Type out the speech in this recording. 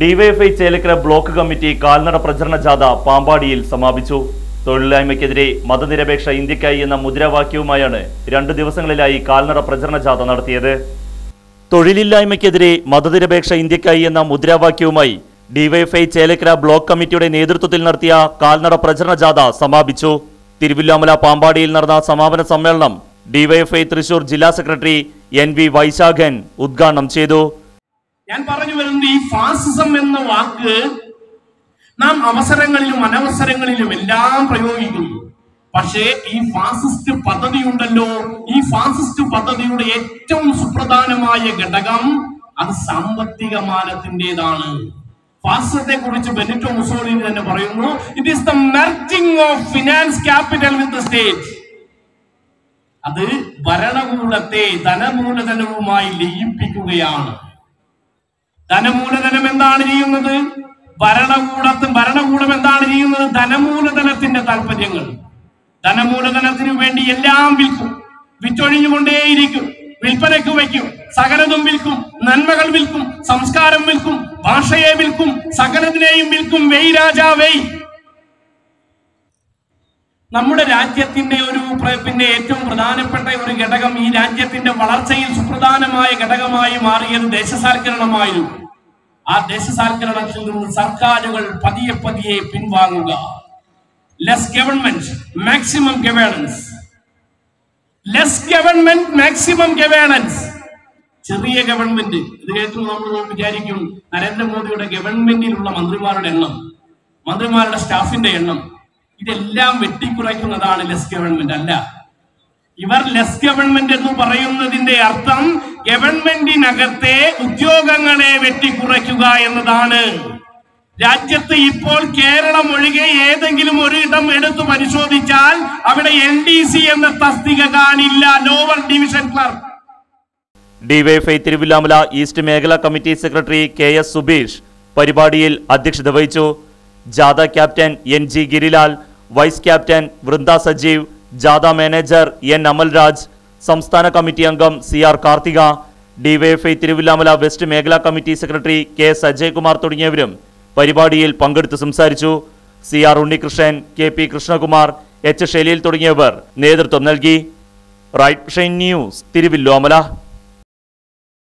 DYFI Chelakkara block committee കാൽനട പ്രചരണ ജാഥ പാമ്പാടിയിൽ സമാപിച്ചു. തൊഴിലില്ലായ്മയ്ക്കെതിരെ മതനിരപേക്ഷ ഇന്ത്യക്കായി എന്ന മുദ്രാവാക്യവുമായാണ് രണ്ടു ദിവസങ്ങളിലായി കാൽനട പ്രചരണ ജാഥ നടത്തിയത്. തൊഴിലില്ലായ്മയ്ക്കെതിരെ മതനിരപേക്ഷ ഇന്ത്യക്കായി എന്ന മുദ്രാവാക്യവുമായി ഡിവൈഎഫ്ഐ ചേലക്കര ബ്ലോക്ക് കമ്മിറ്റിയുടെ നേതൃത്വത്തിൽ നടത്തിയ കാൽനട പ്രചരണ ജാഥ സമാപിച്ചു. തിരുവില്ലാമല പാമ്പാടിയിൽ നടന്ന സമാപന സമ്മേളനം ഡിവൈഎഫ്ഐ തൃശൂർ ജില്ലാ സെക്രട്ടറി എൻ വി വൈശാഖൻ ഉദ്ഘാടനം ചെയ്തു. ഞാൻ പറഞ്ഞു വരുന്നത് ഈ ഫാസിസം എന്ന വാക്ക് നാം അവസരങ്ങളിലും അനവസരങ്ങളിലും എല്ലാം പ്രയോഗിക്കുന്നു. പക്ഷേ ഈ ഫാസിസ്റ്റ് പദ്ധതി ഉണ്ടല്ലോ ഈ ഫാസിസ്റ്റ് പദ്ധതിയുടെ ഏറ്റവും സുപ്രധാനമായ ഘടകം അത് സാമ്പത്തിക മാനത്തിന്റെതാണ്. ഫാസിസത്തെ കുറിച്ച് ബെനിറ്റോ മുസോളിനി തന്നെ പറയുന്നു it is the merging of finance capital with state അത് ഭരണകൂടത്തെ ധനമൂലധനവുമായി ലയിപ്പിക്കുകയാണ്. ധനമൂലധനം എന്താണ് ചെയ്യുന്നത്? ഭരണകൂടത്ത് ഭരണകൂടം എന്താണ് ചെയ്യുന്നത്? ധനമൂലധനത്തിന്റെ താല്പര്യങ്ങൾ. ധനമൂലധനത്തിനു വേണ്ടി എല്ലാം വിൽക്കും. വിറ്റൊഴിഞ്ഞുകൊണ്ടേയിരിക്കും. വിൽപ്പനയ്ക്ക് വയ്ക്കും. സകലതും വിൽക്കും. നന്മകൾ വിൽക്കും. സംസ്കാരം വിൽക്കും. ഭാഷയെ വിൽക്കും. സകലതിനെയും വിൽക്കും. വെയ് രാജാ വെയ്. നമ്മുടെ രാജ്യത്തിന്റെ ഒരു പിന്നെ ഏറ്റവും പ്രധാനപ്പെട്ട ഒരു ഘടകം ഈ രാജ്യത്തിന്റെ വളർച്ചയിൽ സുപ്രധാനമായ ഘടകമായി മാറിയത് ദേശസാൽക്കരണമായിരുന്നു. ആ ദേശസാൽക്കരണത്തിൽ നിന്ന് സർക്കാരുകൾ പതിയെ പതിയെ പിൻവാങ്ങുക. Less government maximum governance less government maximum governance ചെറിയ ഗവൺമെന്റ് ഇത് കേൾക്കുമ്പോൾ നമ്മൾ വിചാരിക്കും നരേന്ദ്രമോദിയുടെ ഗവൺമെന്റിലുള്ള മന്ത്രിമാരുടെ എണ്ണം മന്ത്രിമാരുടെ സ്റ്റാഫിന്റെ എണ്ണം. ഇതെല്ലാം വെട്ടിക്കുറയ്ക്കുന്നതാണ് ലെസ് ഗവൺമെന്റ് അല്ല. ഇവർ ലെസ് ഗവൺമെന്റ് എന്ന് പറയുന്നതിന്റെ അർത്ഥം ഗവൺമെന്റിനകത്തെ ഉദ്യോഗങ്ങളെ വെട്ടിക്കുറയ്ക്കുക എന്നതാണ്. രാജ്യത്ത് ഇപ്പോൾ കേരളം ഒഴികെ ഏതെങ്കിലും ഒരു ഇടം എടുത്തു പരിശോധിച്ചാൽ അവിടെ എൻ ഡി സി എന്ന തസ്തിക കാണില്ല lower division clerk. DYFI Thiruvilwamala east മേഖലാ committee secretary K S Subeesh പരിപാടിയിൽ അധ്യക്ഷത വഹിച്ചു. ജാഥ captain N G Girilal vice captain Vrinda Sajeev ജാഥ മാനേജർ എൻ അമൽരാജ് സംസ്ഥാന കമ്മിറ്റി അംഗം C R Karthika DYFI Thiruvilwamala west മേഖലാ committee secretary K S Ajaykumar തുടങ്ങിയവരും പരിപാടിയിൽ പങ്കെടുത്ത് സംസാരിച്ചു. C R Unnikrishnan K P Krishnakumar H Sheleel തുടങ്ങിയവർ നേതൃത്വം നൽകി. Right Shine News Thiruvilwamala.